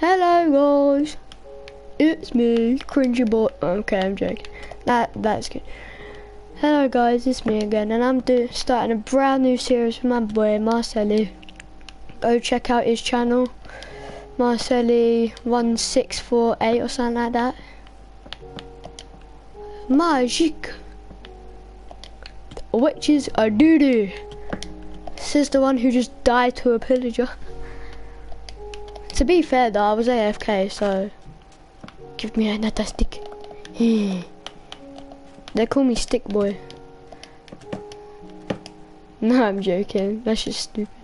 Hello guys, it's me, cringy boy. Okay, I'm joking. That that's good. Hello guys, it's me again, and I'm do starting a brand new series with my boy Marcelli. Go check out his channel, Marcelli one six four eight or something like that. Magic. Witches are doo doo. This is the one who just died to a pillager. To be fair though, I was AFK, so give me another stick. they call me Stick Boy. No, I'm joking. That's just stupid.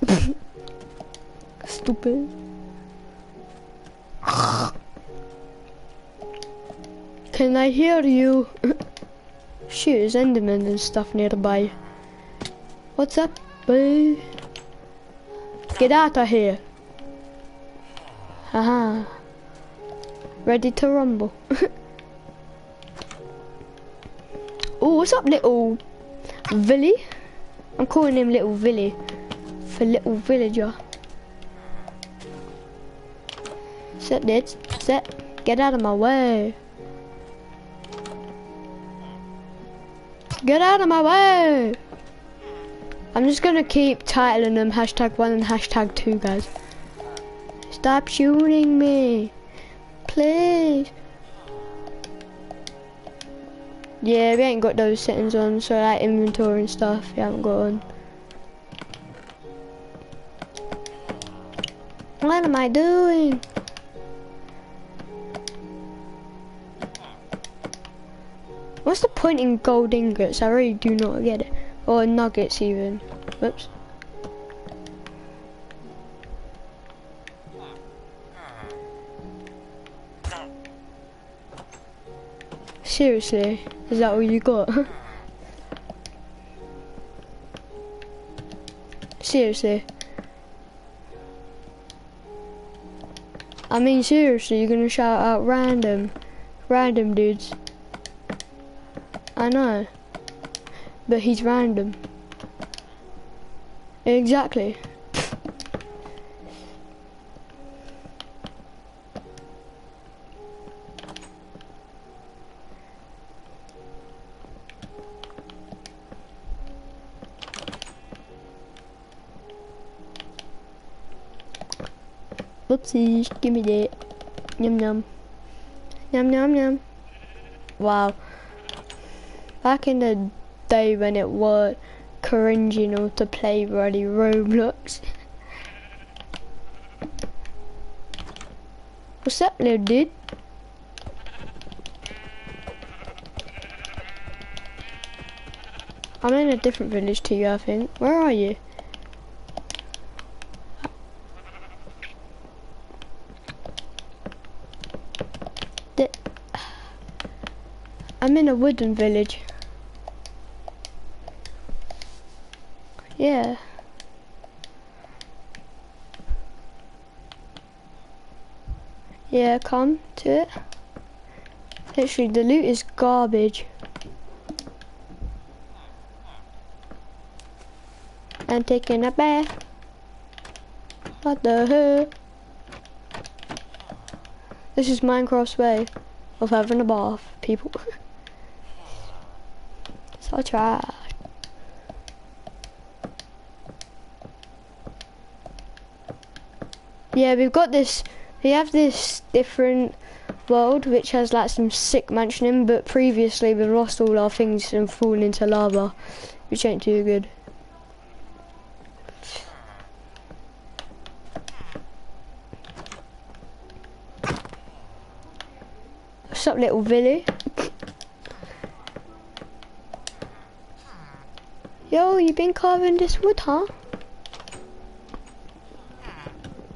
stupid. Can I hear you? Shoot, there's Enderman and stuff nearby. What's up, boo? Get out of here. Haha. Ready to rumble. oh, what's up, little Villy? I'm calling him Little Villy for little villager. Set this. Set. Get out of my way. Get out of my way! I'm just gonna keep titling them hashtag 1 and hashtag 2, guys. Stop shooting me! Please! Yeah, we ain't got those settings on, so like inventory and stuff, we haven't got on. What am I doing? What's the point in gold ingots? I really do not get it. Or nuggets even. Whoops. Seriously? Is that all you got? seriously? I mean seriously, you're gonna shout out random, random dudes. I know. But he's random. Exactly. Whoopsies, give me that. Yum yum. Yum yum yum. Wow back in the day when it was cringing to play bloody Roblox. What's up, little dude? I'm in a different village to you, I think. Where are you? I'm in a wooden village. Yeah. Come to it. Literally, the loot is garbage. I'm taking a bath. What the hell? This is Minecraft's way of having a bath, people. so try. Yeah, we've got this, we have this different world which has like some sick mansioning, but previously we've lost all our things and fallen into lava, which ain't too good. What's up, little Villy? Yo, you been carving this wood, huh?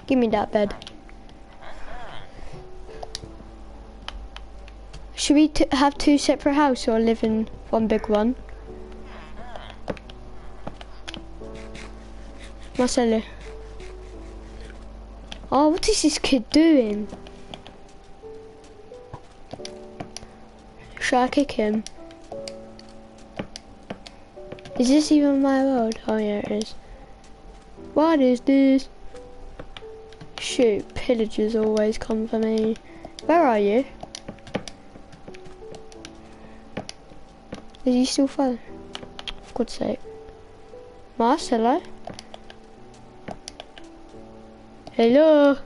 Give me that bed. Should we have two separate houses or live in one big one? Marcelo. Oh, what is this kid doing? Should I kick him? Is this even my world? Oh yeah, it is. What is this? Shoot, pillagers always come for me. Where are you? Is he still fun? For God's sake. Mars, hello? Hello?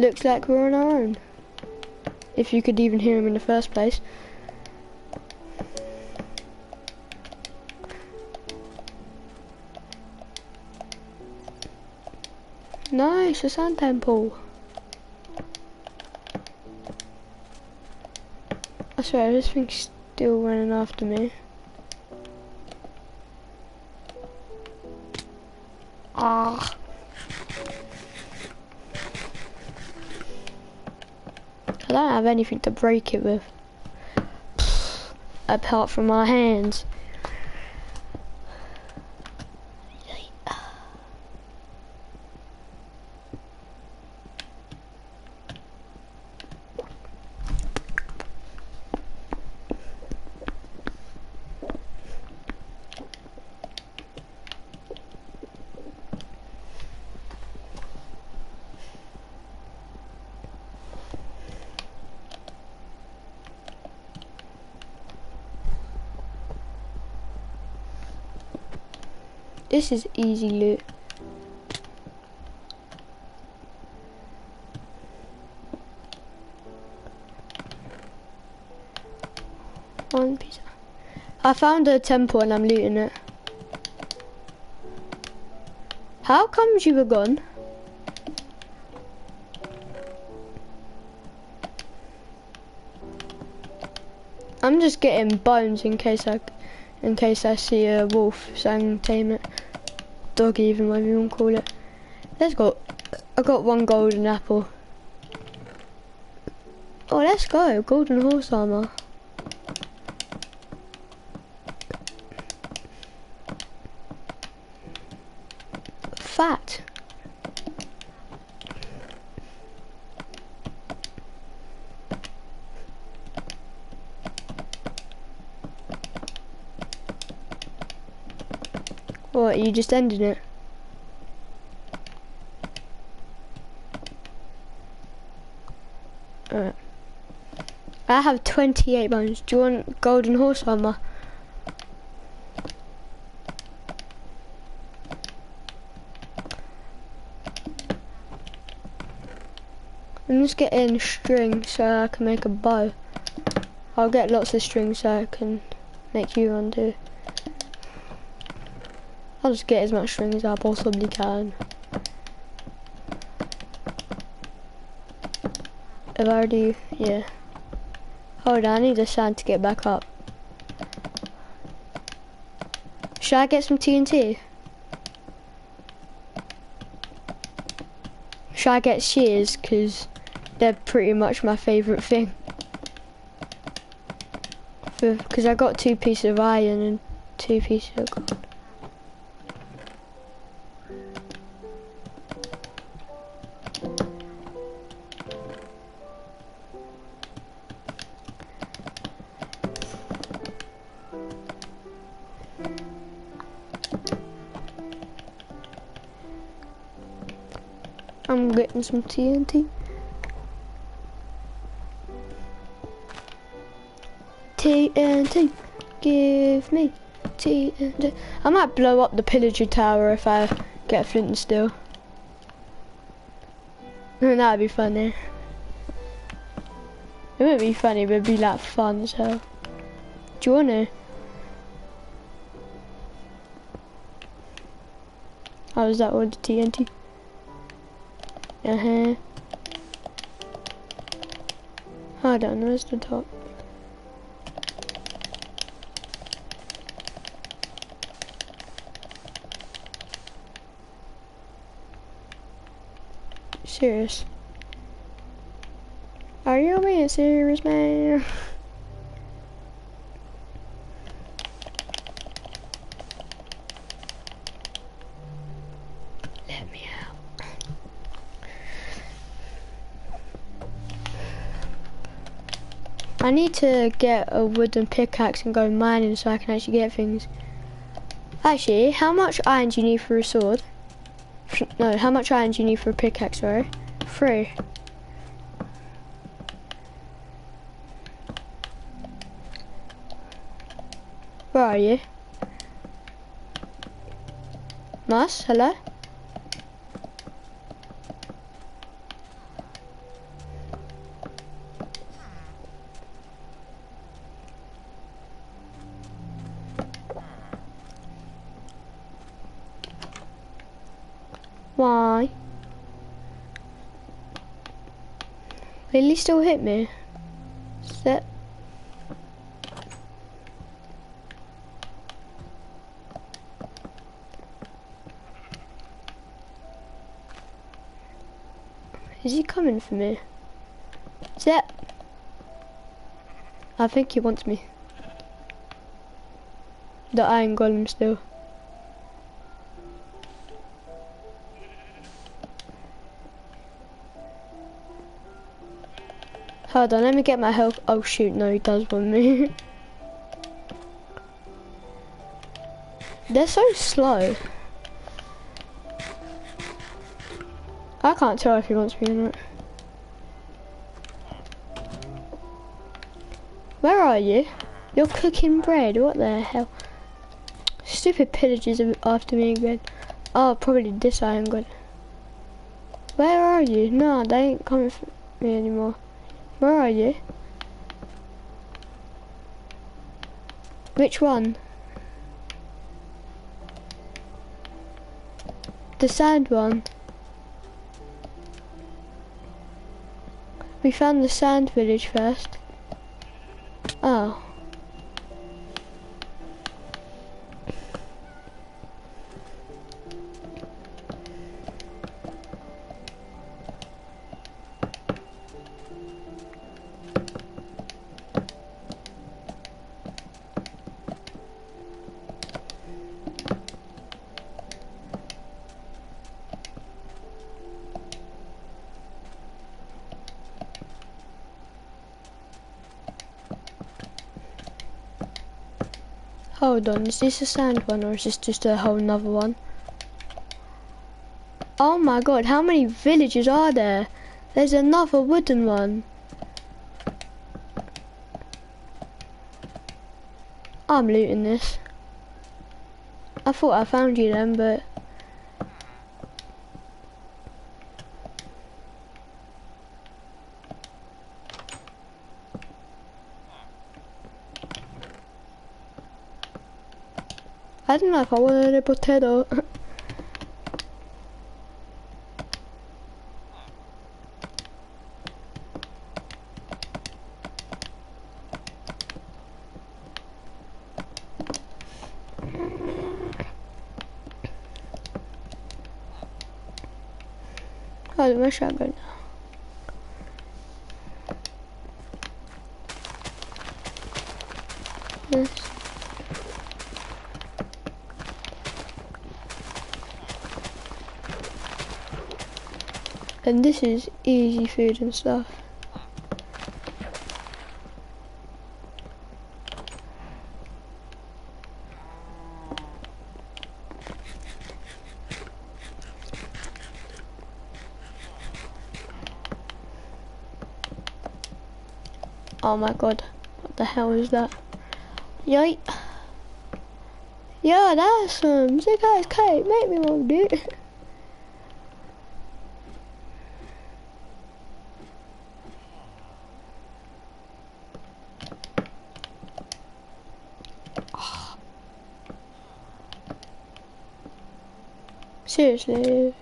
Looks like we're on our own. If you could even hear him in the first place. Nice, a sand temple. Swear, this thing's still running after me. Ah. I don't have anything to break it with. Apart from my hands. This is easy loot. One piece. I found a temple and I'm looting it. How comes you were gone? I'm just getting bones in case I in case I see a wolf so I can tame it. Dog even, whatever you want to call it. Let's go. I got one golden apple. Oh, let's go. Golden horse armor. What, you just ended it? Alright. I have 28 bones. Do you want golden horse armor? I'm just getting string so I can make a bow. I'll get lots of string so I can make you one too. I'll just get as much string as I possibly can. I've already, yeah. Hold on, I need a sand to get back up. Should I get some TNT? Should I get shears? Because they're pretty much my favourite thing. Because I got two pieces of iron and two pieces of I'm getting some TNT. TNT, give me TNT. I might blow up the pillager tower if I get flint and steel. That'd be funny. It wouldn't be funny, but it'd be like fun as hell. Do you wanna? How is that with the TNT? Uh-huh. Hold on, where's the top? Serious? Are you being serious, man? Let me out. I need to get a wooden pickaxe and go mining so I can actually get things. Actually, how much iron do you need for a sword? No, how much iron do you need for a pickaxe, sorry? Three. Where are you? Mas, hello? Why? He still hit me? Set. Is he coming for me? Set. I think he wants me. The iron golem still. Hold on, let me get my health. Oh shoot, no, he does want me. They're so slow. I can't tell if he wants me or not. Where are you? You're cooking bread, what the hell? Stupid pillagers after me again. Oh, probably this iron golem. Where are you? No, they ain't coming for me anymore. Where are you? Which one? The sand one. We found the sand village first. Oh. Hold on, is this a sand one or is this just a whole nother one? Oh my god, how many villages are there? There's another wooden one. I'm looting this. I thought I found you then, but... I don't know if I wanted a potato. My shotgun now. Yes. And this is easy food and stuff. Oh my god, what the hell is that? Yike. Yeah, that's some sick ass cake. Make me one, dude. Seriously.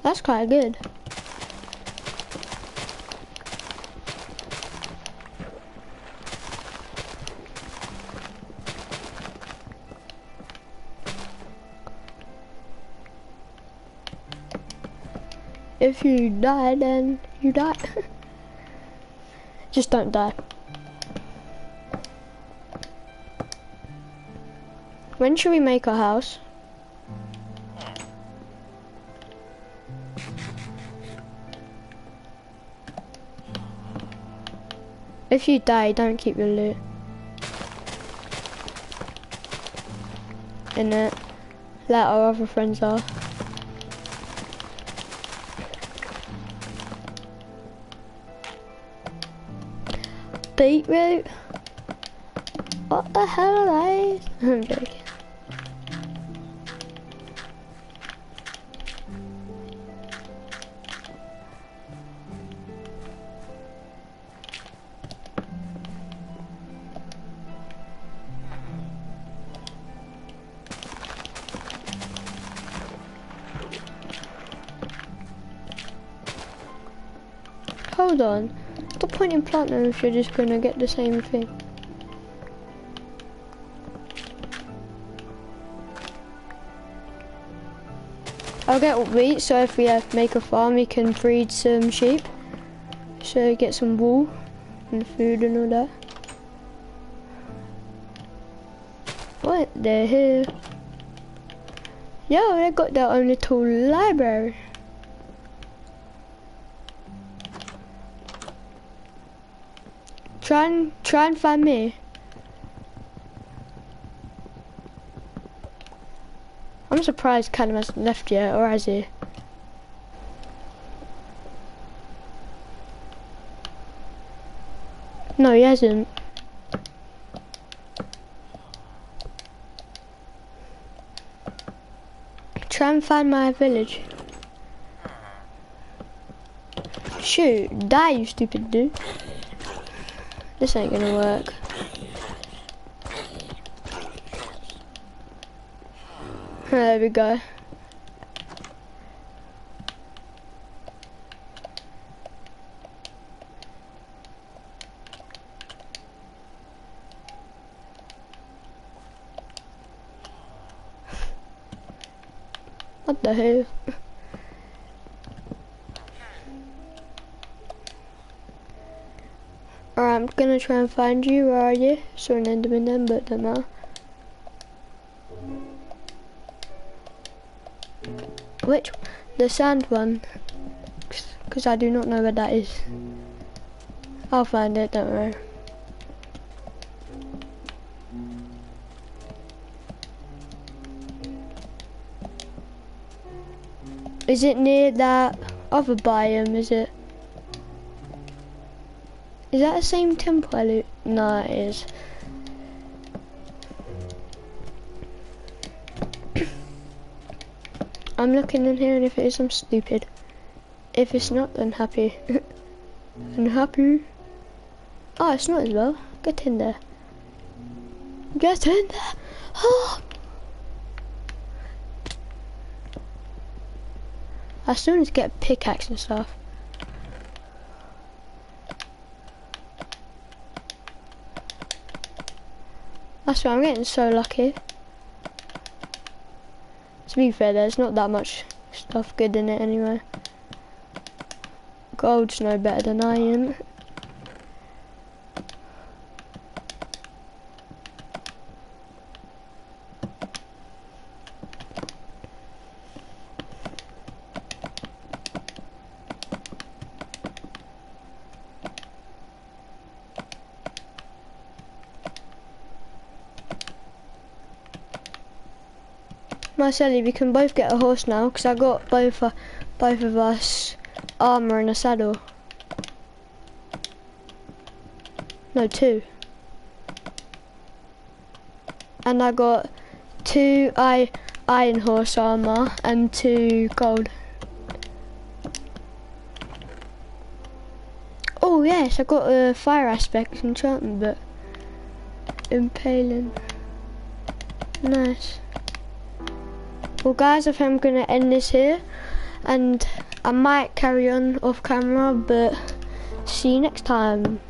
That's quite good. If you die, then you die. Just don't die. When should we make our house? If you die, don't keep your loot. in it, Let our other friends off. Beetroot? What the hell are they? Hold on. What's the point in planting them if you're just gonna get the same thing? I'll get wheat so if we have make a farm we can breed some sheep. So get some wool and food and all that. What? They're here. Yo, they got their own little library. Try and try and find me. I'm surprised Callum hasn't left yet, or has he? No, he hasn't. Try and find my village. Shoot, die you stupid dude. This ain't gonna work. There we go. What the hell? I'm gonna try and find you. Where are you? Saw an enderman then, but don't matter. Uh, Which? The sand one. Because I do not know where that is. I'll find it, don't worry. Is it near that other biome, is it? Is that the same temple I loot? No, it is. I'm looking in here and if it is, I'm stupid. If it's not, then happy. and happy. Oh, it's not as well. Get in there. Get in there. Oh. As soon as get pickaxe and stuff. That's why I'm getting so lucky. To be fair, there's not that much stuff good in it anyway. Gold's no better than iron. Marcelli, we can both get a horse now because I got both uh, both of us armor and a saddle. No, two. And I got two I iron horse armor and two gold. Oh yes, I got a fire aspect enchantment but impaling. Nice. Well guys, I think I'm going to end this here. And I might carry on off camera, but see you next time.